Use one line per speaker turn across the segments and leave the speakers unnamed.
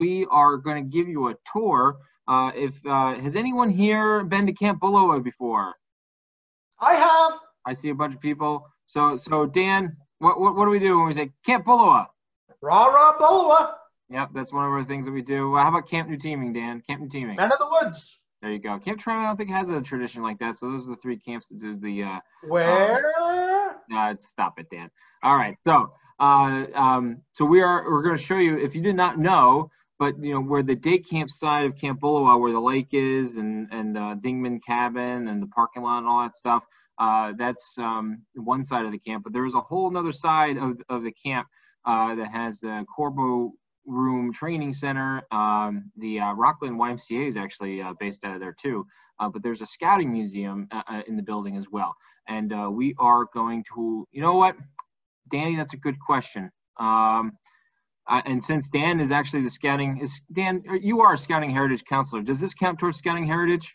we are going to give you a tour. Uh, if uh, has anyone here been to Camp Bullowa before?
I have.
I see a bunch of people. So, so Dan, what what, what do we do when we say Camp Bullowa?
Rah rah Bullowa.
Yep, that's one of our things that we do. How about Camp Nooteeming, Dan? Camp Nooteeming.
Men of the Woods.
There you go. Camp Trim, I don't think has a tradition like that. So those are the three camps that do the. Uh,
Where?
uh, stop it, Dan. All right. So, uh, um, so we are we're going to show you. If you did not know, but you know where the day camp side of Camp Bullowa, where the lake is, and and uh, Dingman Cabin and the parking lot and all that stuff. Uh, that's um, one side of the camp, but there's a whole other side of, of the camp uh, that has the Corbo Room Training Center. Um, the uh, Rockland YMCA is actually uh, based out of there too, uh, but there's a scouting museum in the building as well. And we are going to, you know what, Danny, that's a good question. Um, uh, and since Dan is actually the scouting, is Dan, you are a scouting heritage counselor. Does this count towards scouting heritage?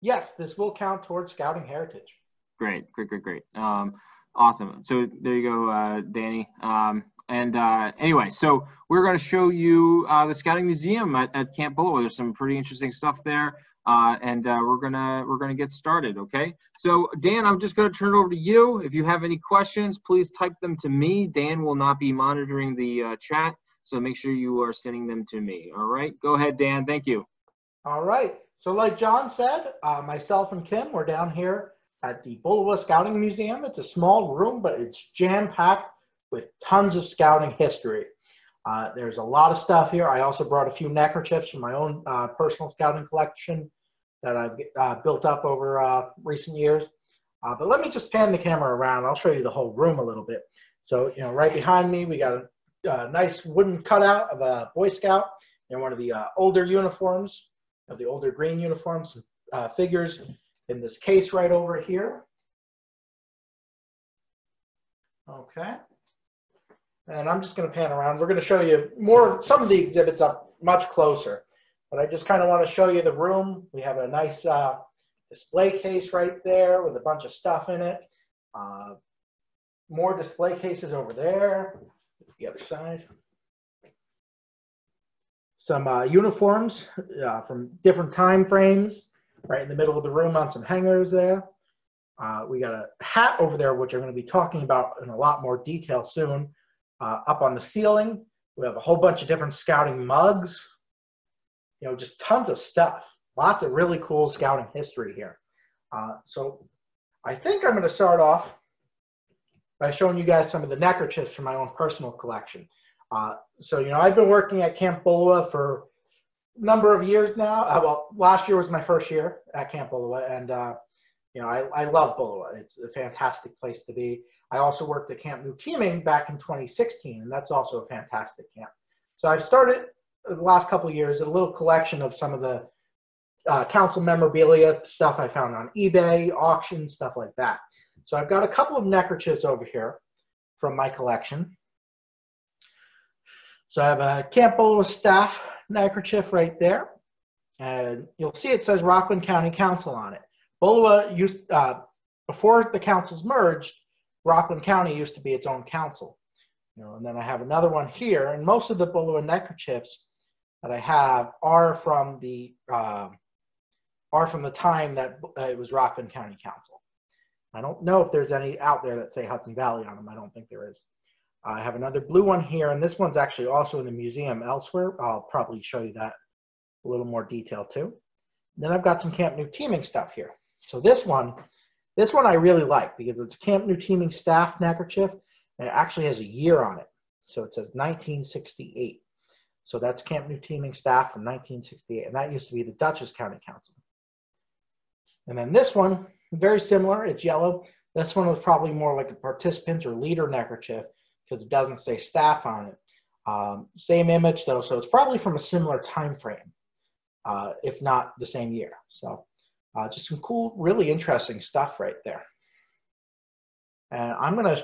Yes, this will count towards Scouting Heritage.
Great, great, great, great. Um, awesome. So there you go, uh, Danny. Um, and uh, anyway, so we're going to show you uh, the Scouting Museum at, at Camp Bullowa. There's some pretty interesting stuff there, uh, and uh, we're gonna we're gonna get started. Okay. So Dan, I'm just going to turn it over to you. If you have any questions, please type them to me. Dan will not be monitoring the uh, chat, so make sure you are sending them to me. All right. Go ahead, Dan. Thank you.
All right. So, like John said, uh, myself and Kim, we're down here at the Bullowa Scouting Museum. It's a small room, but it's jam packed with tons of scouting history. Uh, there's a lot of stuff here. I also brought a few neckerchiefs from my own uh, personal scouting collection that I've uh, built up over uh, recent years. Uh, but let me just pan the camera around. I'll show you the whole room a little bit. So, you know, right behind me, we got a, nice wooden cutout of a Boy Scout in one of the uh, older uniforms, of the older green uniforms, figures in this case right over here. Okay. And I'm just going to pan around. We're going to show you more, some of the exhibits up much closer. But I just kind of want to show you the room. We have a nice uh, display case right there with a bunch of stuff in it. Uh, more display cases over there, the other side. Some uh, uniforms uh, from different time frames right in the middle of the room on some hangers there. Uh, we got a hat over there, which I'm going to be talking about in a lot more detail soon. Uh, up on the ceiling, we have a whole bunch of different scouting mugs. You know, just tons of stuff. Lots of really cool scouting history here. Uh, so I think I'm going to start off by showing you guys some of the neckerchiefs from my own personal collection. Uh, so, you know, I've been working at Camp Bullowa for a number of years now. Uh, well, last year was my first year at Camp Bullowa, and uh, you know I, I love Bullowa. It's a fantastic place to be. I also worked at Camp Nooteeming back in 2016, and that's also a fantastic camp. So I've started the last couple years a little collection of some of the uh, council memorabilia stuff I found on eBay, auctions, stuff like that. So I've got a couple of neckerchiefs over here from my collection. So I have a Camp Bullowa staff neckerchief right there. And you'll see it says Rockland County Council on it. Bullowa used, uh, before the councils merged, Rockland County used to be its own council. You know, and then I have another one here, and most of the Bullowa neckerchiefs that I have are from the uh, are from the time that uh, it was Rockland County Council. I don't know if there's any out there that say Hudson Valley on them. I don't think there is. I have another blue one here, and this one's actually also in the museum elsewhere. I'll probably show you that a little more detail too. Then I've got some Camp Nooteeming stuff here. So this one, this one I really like because it's Camp Nooteeming staff neckerchief, and it actually has a year on it. So it says 1968. So that's Camp Nooteeming staff from 1968, and that used to be the Dutchess County Council. And then this one, very similar, it's yellow. This one was probably more like a participant or leader neckerchief because it doesn't say staff on it. Um, same image though, so it's probably from a similar time frame, uh, if not the same year. So uh, just some cool, really interesting stuff right there. And I'm gonna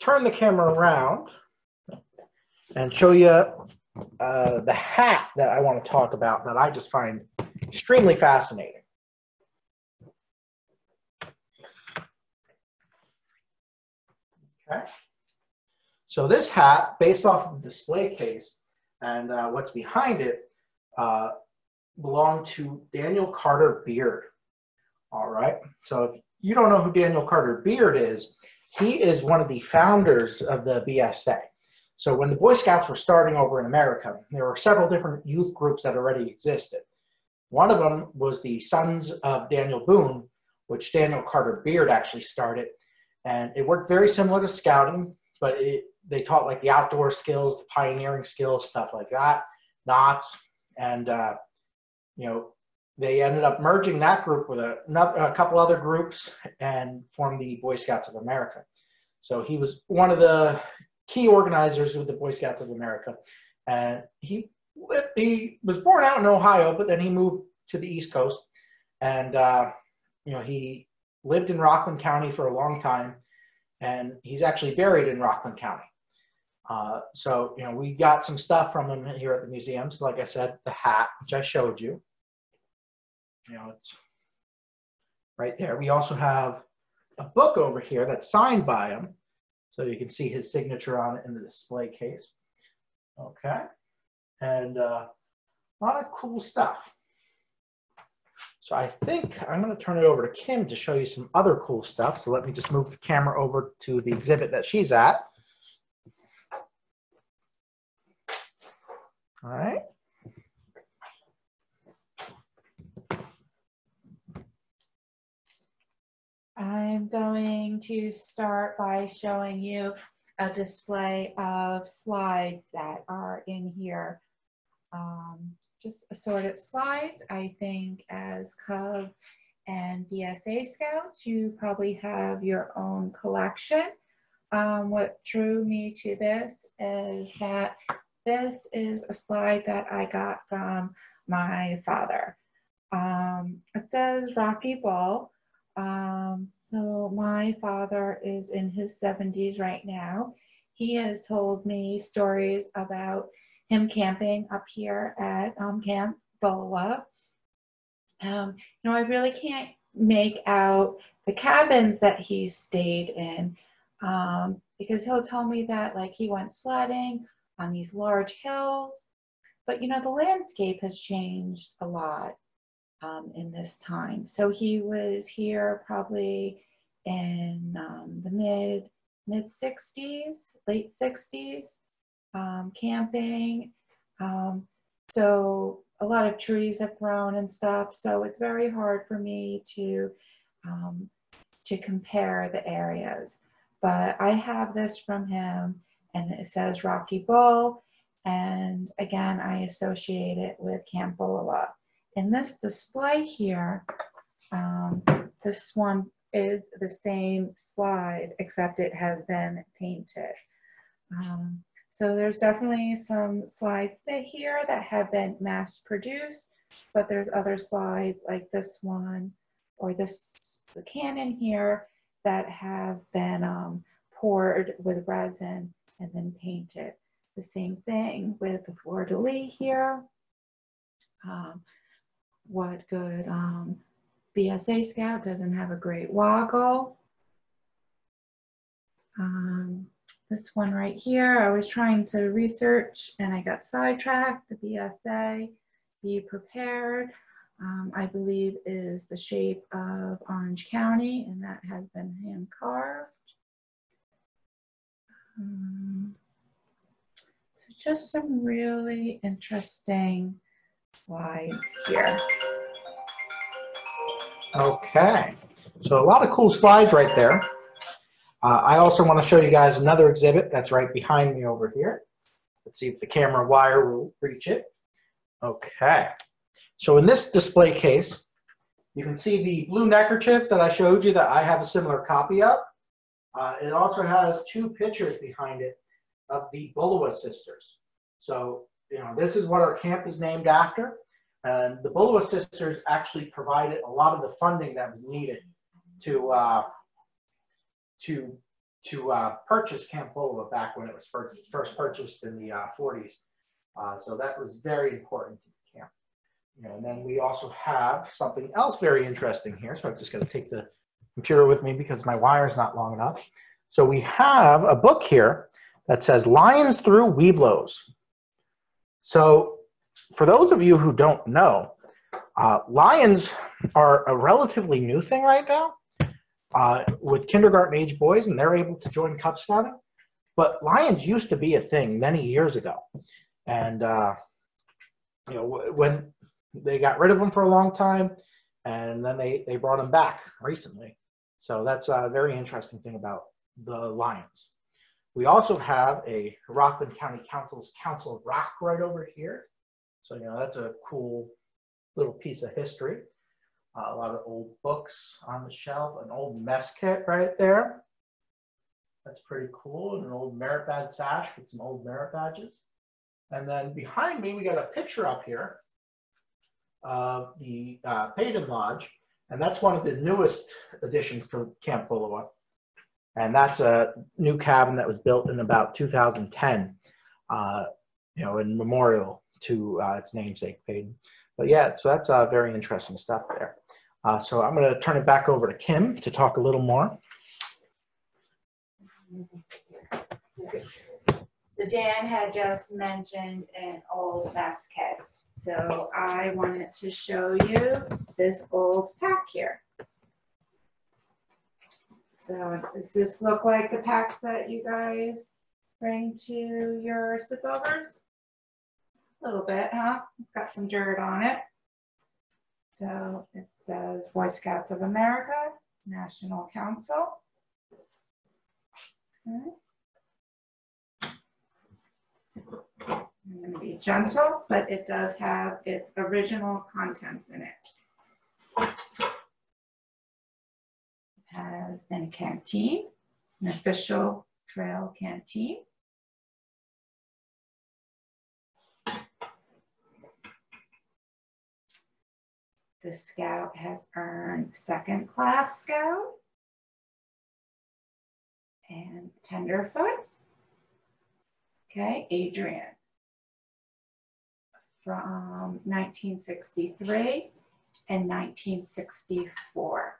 turn the camera around and show you uh, the hat that I want to talk about that I just find extremely fascinating. Okay. So this hat, based off of the display case and uh, what's behind it, uh, belonged to Daniel Carter Beard. All right. So if you don't know who Daniel Carter Beard is, he is one of the founders of the BSA. So when the Boy Scouts were starting over in America, there were several different youth groups that already existed. One of them was the Sons of Daniel Boone, which Daniel Carter Beard actually started. And it worked very similar to scouting, but it, they taught like the outdoor skills, the pioneering skills, stuff like that, knots. And, uh, you know, they ended up merging that group with a, a couple other groups and formed the Boy Scouts of America. So he was one of the key organizers with the Boy Scouts of America. And he, he was born out in Ohio, but then he moved to the East Coast. And, uh, you know, he lived in Rockland County for a long time. And he's actually buried in Rockland County. Uh, so, you know, we got some stuff from him here at the museum. So, like I said, the hat, which I showed you you know, it's right there. We also have a book over here that's signed by him. So you can see his signature on it in the display case. Okay. And uh, a lot of cool stuff. So I think I'm going to turn it over to Kim to show you some other cool stuff. So let me just move the camera over to the exhibit that she's at. All right.
I'm going to start by showing you a display of slides that are in here. Um, just assorted slides. I think as Cub and BSA Scouts, you probably have your own collection. Um, what drew me to this is that this is a slide that I got from my father. Um, it says Rocky Bull. Um, so my father is in his 70s right now. He has told me stories about him camping up here at um, Camp Bullowa. Um, you know, I really can't make out the cabins that he stayed in um, because he'll tell me that like he went sledding on these large hills. But you know, the landscape has changed a lot um, in this time. So he was here probably in um, the mid mid 60s, late 60s, um, camping. Um, so a lot of trees have grown and stuff. So it's very hard for me to um, to compare the areas. But I have this from him, and it says Rocky Bull. And again, I associate it with Camp Bullowa in this display here, um, this one is the same slide, except it has been painted. Um, so there's definitely some slides here that have been mass produced, but there's other slides like this one or this the Canon here that have been um, poured with resin and then painted. The same thing with the fleur-de-lis here. Um, what good um, BSA Scout doesn't have a great woggle. Um, this one right here, I was trying to research and I got sidetracked. The BSA, Be Prepared, um, I believe is the shape of Orange County and that has been hand carved. Um, so just some really interesting slides here.
Okay, so a lot of cool slides right there. Uh, I also want to show you guys another exhibit that's right behind me over here. Let's see if the camera wire will reach it. Okay, so in this display case, you can see the blue neckerchief that I showed you that I have a similar copy of. Uh, it also has two pictures behind it of the Bullowa sisters. So you know, this is what our camp is named after. And the Bullowa sisters actually provided a lot of the funding that was needed to uh, to to uh, purchase Camp Bullowa back when it was first, first purchased in the uh, 40s. Uh, so that was very important to the camp. You know, and then we also have something else very interesting here. So I'm just going to take the computer with me because my wire is not long enough. So we have a book here that says Lions Through Webelos. So for those of you who don't know, uh, lions are a relatively new thing right now uh, with kindergarten age boys, and they're able to join Cub Scouting. But lions used to be a thing many years ago, and uh, you know when they got rid of them for a long time, and then they they brought them back recently. So that's a very interesting thing about the lions. We also have a Rockland County Council's Council of Rock right over here. So, you know, that's a cool little piece of history. Uh, a lot of old books on the shelf, an old mess kit right there. That's pretty cool. And an old merit badge sash with some old merit badges. And then behind me, we got a picture up here of the uh, Payton Lodge. And that's one of the newest additions to Camp Bullowa. And that's a new cabin that was built in about 2010, uh, you know, in memorial to uh, its namesake, Payton. But yeah, so that's uh, very interesting stuff there. Uh, so I'm going to turn it back over to Kim to talk a little more.
So Dan had just mentioned an old kit. So I wanted to show you this old pack here. So does this look like the packs that you guys bring to your sleepovers? A little bit, huh? It's got some dirt on it. So it says Boy Scouts of America, National Council. Okay. I'm going to be gentle, but it does have its original contents in it. It has a canteen, an official trail canteen. The scout has earned second class scout and tenderfoot. Okay, Adrian from 1963 and 1964.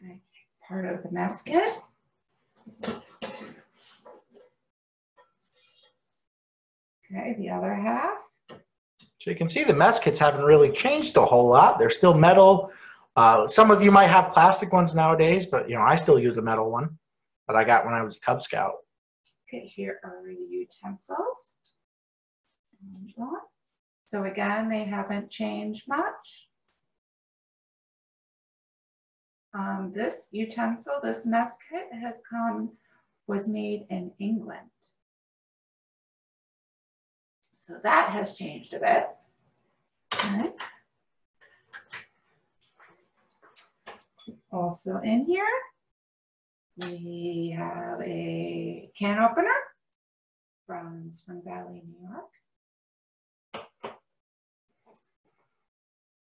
Okay, part of the mess Okay, the other half.
So you can see the mess kits haven't really changed a whole lot. They're still metal. Uh, some of you might have plastic ones nowadays, but you know I still use a metal one that I got when I was a Cub Scout.
Okay, here are the utensils. So again, they haven't changed much. Um, this utensil, this mess kit has come, was made in England. So that has changed a bit. Okay. Also in here, we have a can opener from Spring Valley, New York.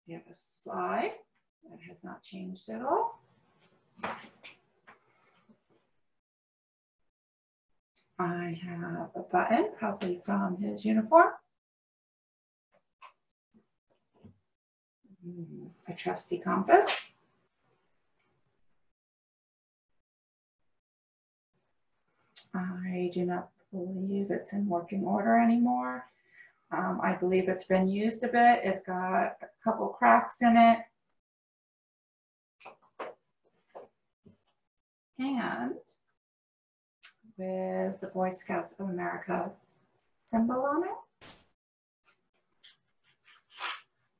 We have a slide that has not changed at all. I have a button, probably from his uniform. A trusty compass. I do not believe it's in working order anymore. Um, I believe it's been used a bit. It's got a couple cracks in it. And with the Boy Scouts of America symbol on it.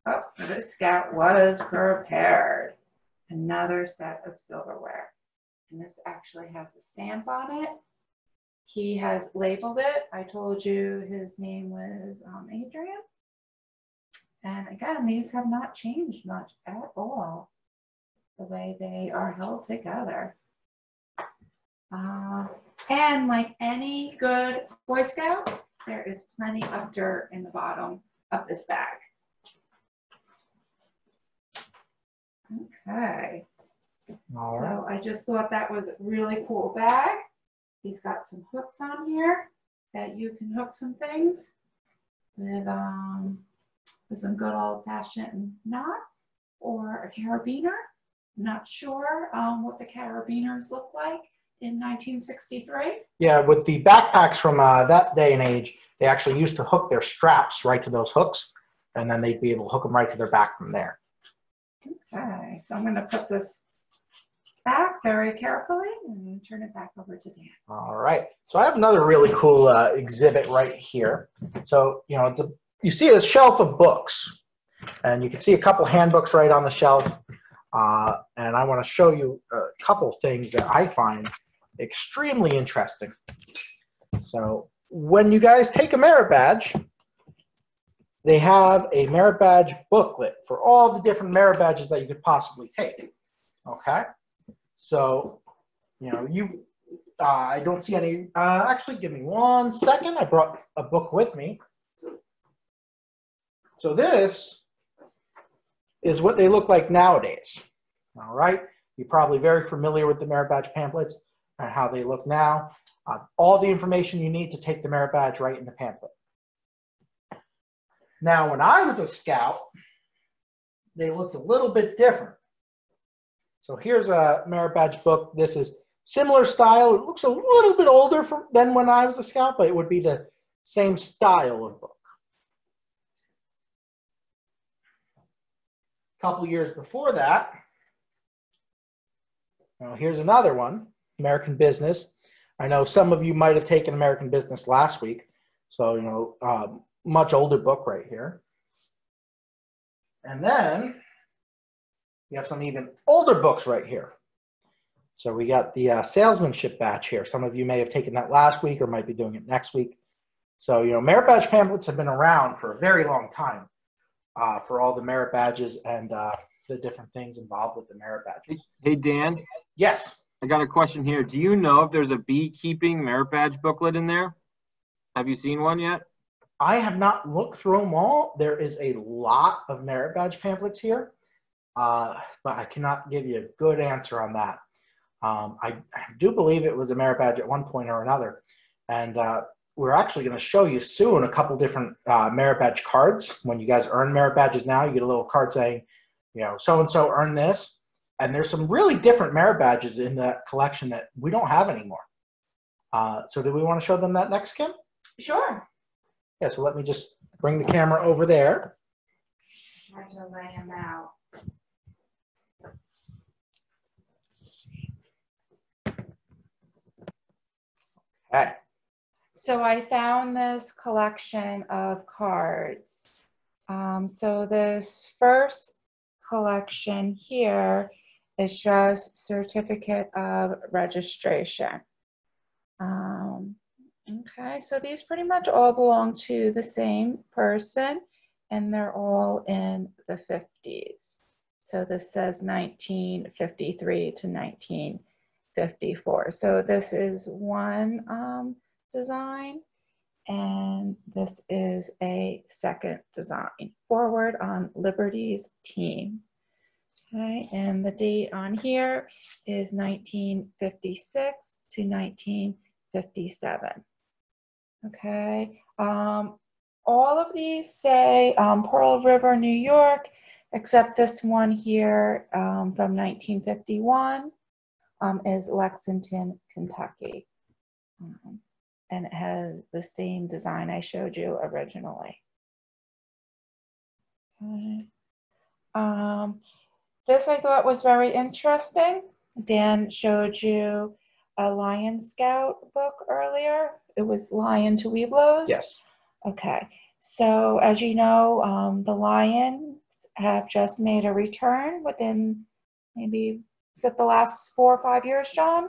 Oh, this scout was prepared. Another set of silverware. And this actually has a stamp on it. He has labeled it. I told you his name was um, Adrian. And again, these have not changed much at all, the way they are held together. Uh, and like any good Boy Scout, there is plenty of dirt in the bottom of this bag. Okay. All right. So I just thought that was a really cool bag. He's got some hooks on here that you can hook some things with, um, with some good old fashioned knots or a carabiner not sure um, what the carabiners look like in 1963.
Yeah, with the backpacks from uh, that day and age, they actually used to hook their straps right to those hooks, and then they'd be able to hook them right to their back from there.
Okay, so I'm going to put this back very carefully and turn it back over to Dan.
All right. So I have another really cool uh, exhibit right here. So you know, it's a you see a shelf of books, and you can see a couple handbooks right on the shelf. Uh, and I want to show you a couple things that I find extremely interesting. So when you guys take a merit badge, they have a merit badge booklet for all the different merit badges that you could possibly take. Okay, so you know you. Uh, I don't see any. Uh, actually, give me one second. I brought a book with me. So this is what they look like nowadays. All right, you're probably very familiar with the merit badge pamphlets and how they look now. Uh, all the information you need to take the merit badge right in the pamphlet. Now, when I was a scout, they looked a little bit different. So here's a merit badge book. This is similar style. It looks a little bit older from, than when I was a scout, but it would be the same style of book. A couple years before that, now here's another one, American Business. I know some of you might have taken American Business last week, so you know, um, much older book right here. And then we have some even older books right here. So we got the uh, salesmanship batch here. Some of you may have taken that last week or might be doing it next week. So, you know, merit badge pamphlets have been around for a very long time uh, for all the merit badges and uh, the different things involved with the merit badges.
Hey, Dan,
Yes.
I got a question here. Do you know if there's a beekeeping merit badge booklet in there? Have you seen one yet?
I have not looked through them all. There is a lot of merit badge pamphlets here, uh, but I cannot give you a good answer on that. Um, I, I do believe it was a merit badge at one point or another, and uh, we're actually going to show you soon a couple different uh, merit badge cards. When you guys earn merit badges now, you get a little card saying, you know, so and so earned this, and there's some really different merit badges in that collection that we don't have anymore. Uh, so, do we want to show them that next, Kim?
Sure.
Yeah, so let me just bring the camera over there.
Try to lay them out.
Okay.
So I found this collection of cards. Um, so this first collection here is just certificate of registration. Um, okay, so these pretty much all belong to the same person and they're all in the 50s. So this says 1953 to 1954. So this is one um, design and this is a second design. Forward on Liberty's team. And the date on here is 1956 to 1957. Okay, um, all of these say um, Pearl River, New York, except this one here um, from 1951 um, is Lexington, Kentucky. Um, and it has the same design I showed you originally. Okay. This I thought was very interesting. Dan showed you a Lion Scout book earlier. It was Lion to Webelos.
Yes.
Okay. So as you know, um, the Lions have just made a return within maybe, is it the last four or five years, John?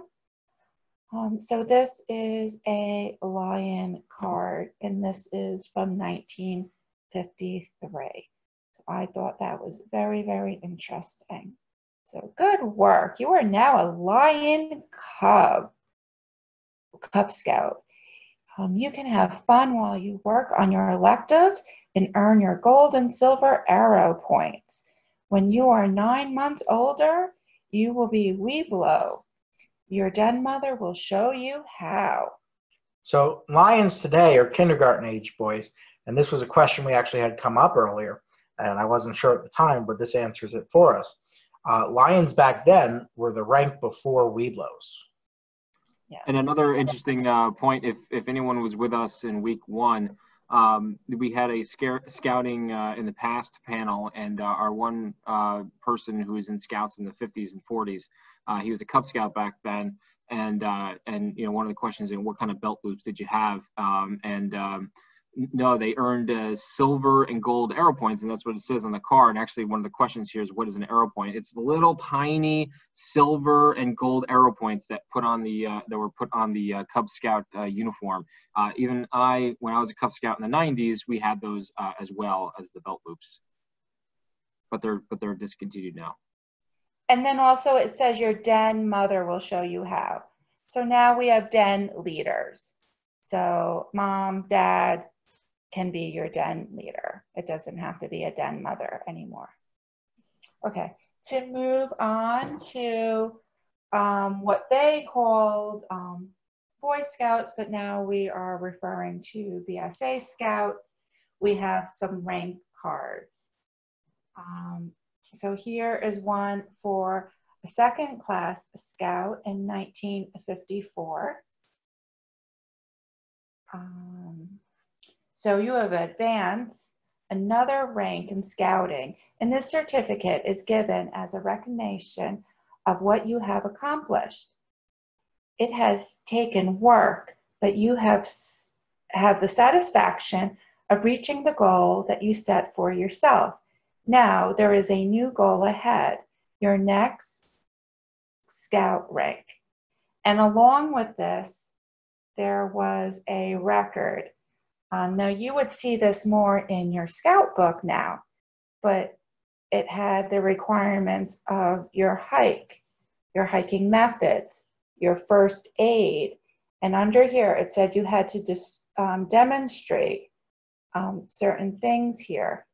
Um, so this is a lion card, and this is from 1953. I thought that was very, very interesting. So good work. You are now a lion cub, cub scout. Um, you can have fun while you work on your electives and earn your gold and silver arrow points. When you are nine months older, you will be Weeblo, your den mother will show you how.
So lions today are kindergarten age boys, and this was a question we actually had come up earlier, and I wasn't sure at the time, but this answers it for us. Uh, Lions back then were the rank before Webelos.
And another interesting uh, point, if if anyone was with us in week one, um, we had a scare, scouting uh, in the past panel, and uh, our one uh, person who was in scouts in the 50s and 40s, uh, he was a Cub Scout back then, and uh, and you know one of the questions is what kind of belt loops did you have? Um, and um, no, they earned uh, silver and gold arrow points, and that's what it says on the card. And actually, one of the questions here is what is an arrow point? It's the little tiny silver and gold arrow points that put on the uh, that were put on the uh, Cub Scout uh, uniform. Uh, even I, when I was a Cub Scout in the '90s, we had those uh, as well as the belt loops, but they're but they're discontinued now.
And then also it says your den mother will show you how. So now we have den leaders. So mom, dad, can be your den leader. It doesn't have to be a den mother anymore. Okay, to move on to um, what they called um, Boy Scouts, but now we are referring to BSA Scouts. We have some rank cards. Um, so here is one for a second class scout in 1954. Um, so you have advanced another rank in scouting, and this certificate is given as a recognition of what you have accomplished. It has taken work, but you have, have the satisfaction of reaching the goal that you set for yourself. Now there is a new goal ahead, your next scout rank. And along with this, there was a record um, now you would see this more in your scout book now, but it had the requirements of your hike, your hiking methods, your first aid, and under here it said you had to dis, um, demonstrate um, certain things here.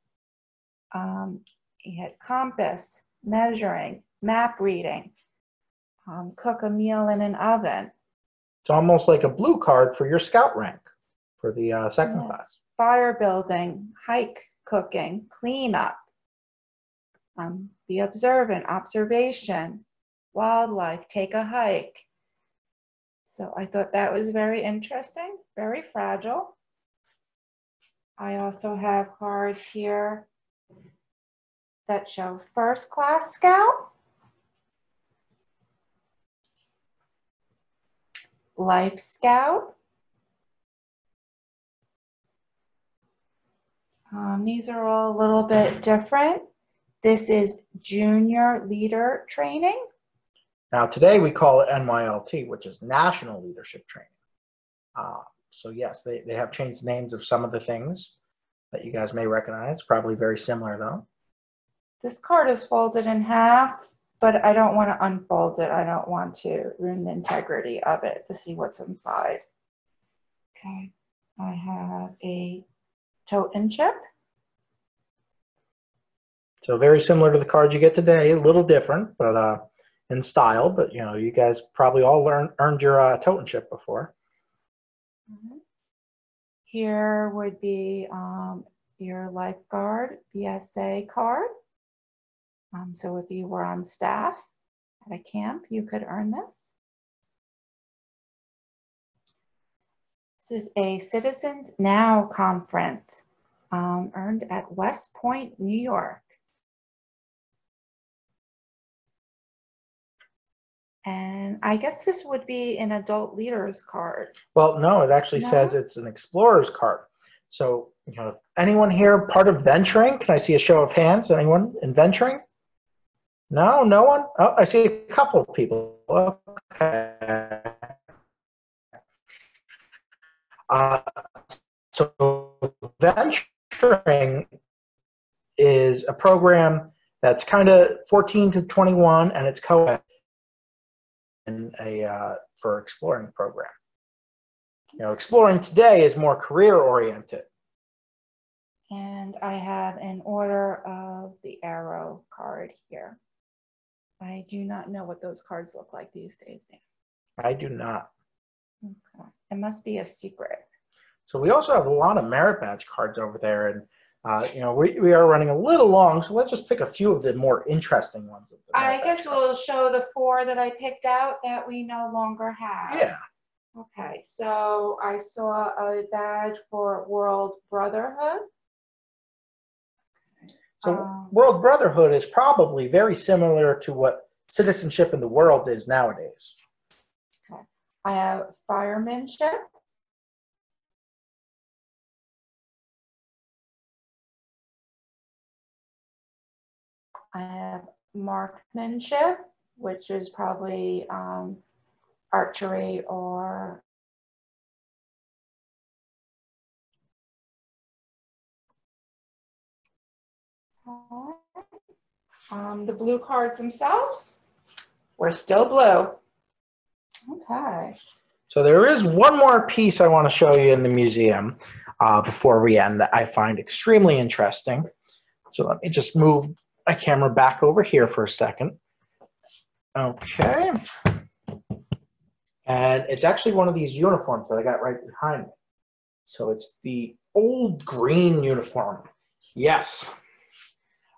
Um, you had compass, measuring, map reading, um, cook a meal in an oven.
It's almost like a blue card for your scout rank for the uh, second
Yeah.
class.
fire building, hike cooking, cleanup, um, be observant, observation, wildlife, take a hike. So I thought that was very interesting, very fragile. I also have cards here that show first class scout, life scout, Um, these are all a little bit different. This is junior leader training.
Now, today we call it NYLT, which is National Leadership Training. Uh, so, yes, they, they have changed names of some of the things that you guys may recognize, probably very similar though.
This card is folded in half, but I don't want to unfold it. I don't want to ruin the integrity of it to see what's inside. Okay, I have a totem chip.
So, very similar to the cards you get today, a little different, but uh, in style. But, you know, you guys probably all learned, earned your uh, totem chip before.
Here would be um, your lifeguard BSA card. Um, so if you were on staff at a camp, you could earn this. This is a Citizens Now conference um, earned at West Point, New York. And I guess this would be an adult leaders card.
Well, no, it actually
No?
says it's an explorer's card. So, you know, anyone here part of venturing? Can I see a show of hands? Anyone in venturing? No, no one? Oh, I see a couple of people. Okay. Uh, so, venturing is a program that's kind of 14 to 21 and it's co-ed in a uh, for exploring program. You know, exploring today is more career oriented.
And I have an order of the arrow card here. I do not know what those cards look like these days, Dan.
I do not.
Okay. It must be a secret.
So we also have a lot of merit badge cards over there, and Uh, you know, we, we are running a little long, so let's just pick a few of the more interesting ones. of the
I guess we'll show the four that I picked out that we no longer have.
Yeah.
Okay, so I saw a badge for World Brotherhood.
So
Um,
World Brotherhood is probably very similar to what citizenship in the world is nowadays.
I have firemanship. I have marksmanship, which is probably um, archery or um, the blue cards themselves. We're still blue. Okay.
So there is one more piece I want to show you in the museum uh, before we end that I find extremely interesting. So let me just move my camera back over here for a second. Okay. And it's actually one of these uniforms that I got right behind me. So it's the old green uniform. Yes.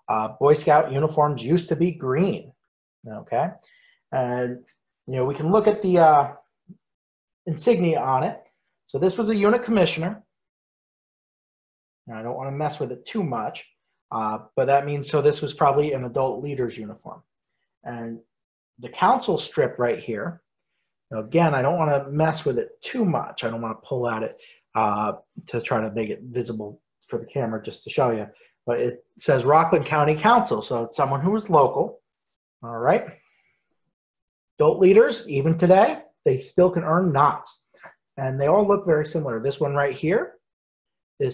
Uh, Boy Scout uniforms used to be green. Okay. And, you know, we can look at the uh, insignia on it. So this was a unit commissioner. Now, I don't want to mess with it too much, uh, but that means so this was probably an adult leader's uniform. And the council strip right here, now again, I don't want to mess with it too much. I don't want to pull at it uh, to try to make it visible for the camera just to show you. But it says Rockland County Council, so it's someone who is local. All right. Adult leaders, even today, they still can earn knots. And they all look very similar. This one right here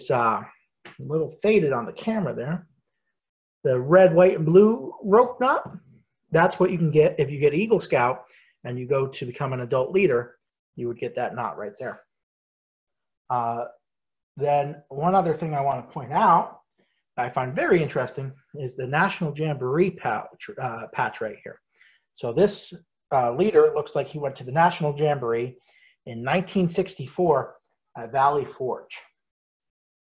uh, a little faded on the camera there. The red, white, and blue rope knot, that's what you can get if you get Eagle Scout and you go to become an adult leader, you would get that knot right there. Uh, then one other thing I want to point out I find very interesting is the National Jamboree uh, patch right here. So this uh, leader looks like he went to the National Jamboree in 1964 at Valley Forge.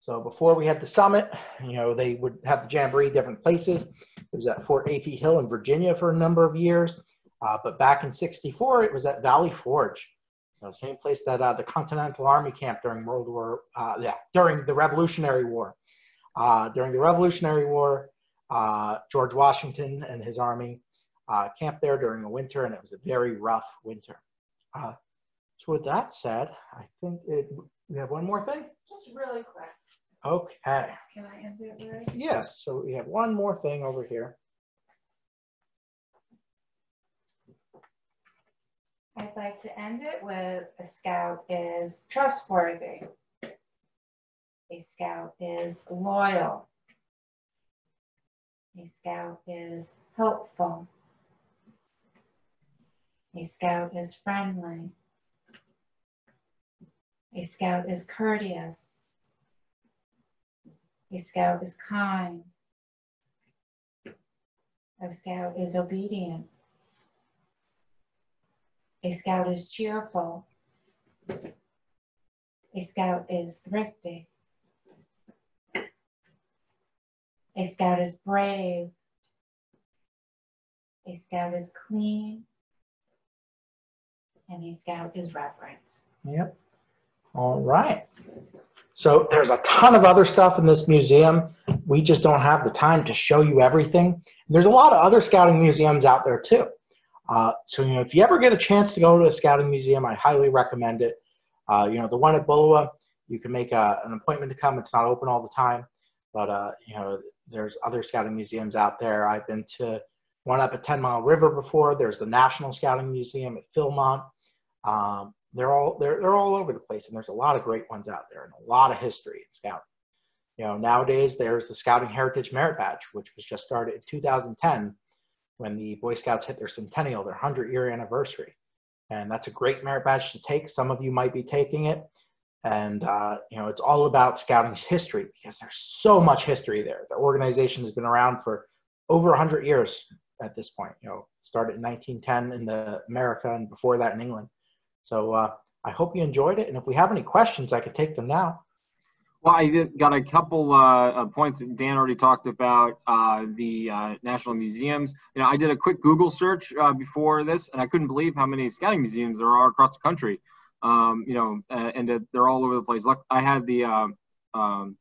So before we had the summit, you know, they would have the Jamboree different places. It was at Fort A.P. Hill in Virginia for a number of years. Uh, but back in 64, it was at Valley Forge, the same place that uh, the Continental Army camped during World War, uh, yeah, during the Revolutionary War. Uh, during the Revolutionary War, uh, George Washington and his army uh, camped there during the winter, and it was a very rough winter. Uh, so with that said, I think it, we have one more thing.
Just really quick.
Okay.
Can I end it right?
Yes. So we have one more thing over here.
I'd like to end it with a scout is trustworthy. A scout is loyal. A scout is helpful. A scout is friendly. A scout is courteous. A scout is kind. A scout is obedient. A scout is cheerful. A scout is thrifty. A scout is brave. A scout is clean. And a scout is reverent.
Yep. All right. So there's a ton of other stuff in this museum. We just don't have the time to show you everything. There's a lot of other scouting museums out there too. Uh, so you know, if you ever get a chance to go to a scouting museum, I highly recommend it. Uh, you know, the one at Bullowa, you can make a, an appointment to come. It's not open all the time, but uh, you know, there's other scouting museums out there. I've been to one up at Ten Mile River before. There's the National Scouting Museum at Philmont. Um, they're all they're, they're all over the place, and there's a lot of great ones out there, and a lot of history in scouting. You know, nowadays there's the Scouting Heritage Merit Badge, which was just started in 2010 when the Boy Scouts hit their centennial, their 100 year anniversary. And that's a great merit badge to take. Some of you might be taking it. And, uh, you know, it's all about scouting's history because there's so much history there. The organization has been around for over 100 years at this point. You know, started in 1910 in the America and before that in England. So uh, I hope you enjoyed it. And if we have any questions, I can take them now.
Well, I got a couple uh, uh, points that Dan already talked about uh, the uh, national museums. You know, I did a quick Google search uh, before this, and I couldn't believe how many scouting museums there are across the country. Um, you know, uh, and they're all over the place. Look, I had the um,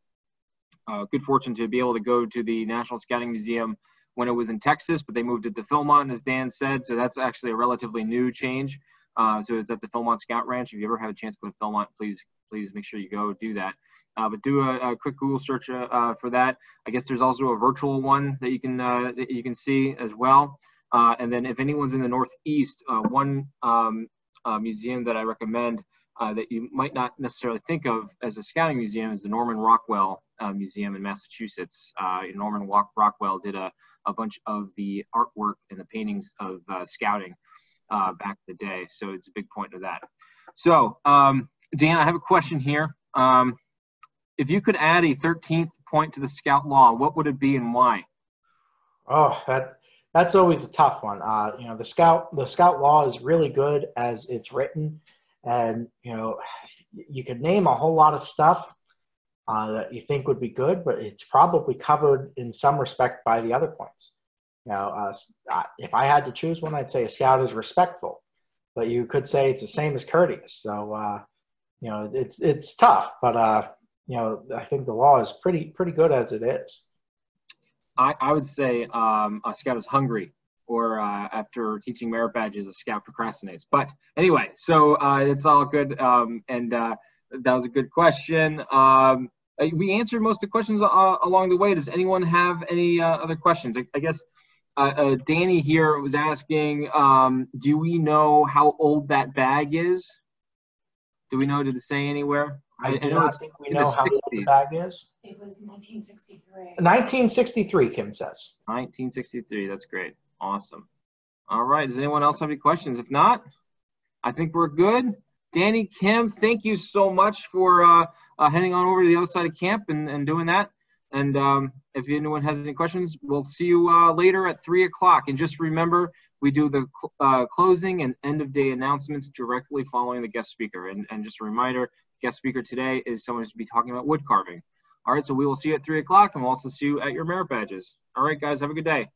good fortune to be able to go to the National Scouting Museum when it was in Texas, but they moved it to Philmont, as Dan said. So that's actually a relatively new change. So it's at the Philmont Scout Ranch. If you ever have a chance to go to Philmont, please please make sure you go do that. Uh, but do a, a, quick Google search uh, uh, for that. I guess there's also a virtual one that you can uh, that you can see as well. Uh, and then if anyone's in the Northeast, uh, one um, museum that I recommend that you might not necessarily think of as a scouting museum is the Norman Rockwell Museum in Massachusetts. Norman Rockwell did a, a bunch of the artwork and the paintings of scouting back in the day. So it's a big point of that. So um, Dan, I have a question here. Um, if you could add a 13th point to the scout law, what would it be and why?
Oh, that that's always a tough one. Uh, you know, the scout the scout law is really good as it's written, and you know, you could name a whole lot of stuff uh, that you think would be good, but it's probably covered in some respect by the other points. You know, uh, if I had to choose one, I'd say a scout is respectful, but you could say it's the same as courteous. So, uh, you know, it's it's tough, but uh, you know, I think the law is pretty pretty good as it is.
I, I would say um, a scout is hungry, or uh, after teaching merit badges, a scout procrastinates. But anyway, so uh, it's all good, um, and uh, that was a good question. Um, we answered most of the questions along the way. Does anyone have any other questions? I, I guess Danny here was asking, um, do we know how old that bag is? Do we know? Did it say anywhere?
I, I do not think we know how old the bag is.
It was 1963.
1963, Kim says.
1963. That's great. Awesome. All right. Does anyone else have any questions? If not, I think we're good. Danny, Kim, thank you so much for uh, uh, heading on over to the other side of camp and, and doing that. And um, if anyone has any questions, we'll see you uh, later at 3 o'clock. And just remember, we do the uh, closing and end of day announcements directly following the guest speaker. And, and just a reminder, guest speaker today is someone who's to be talking about wood carving. All right, so we will see you at 3 o'clock, and we'll also see you at your merit badges. All right, guys, have a good day.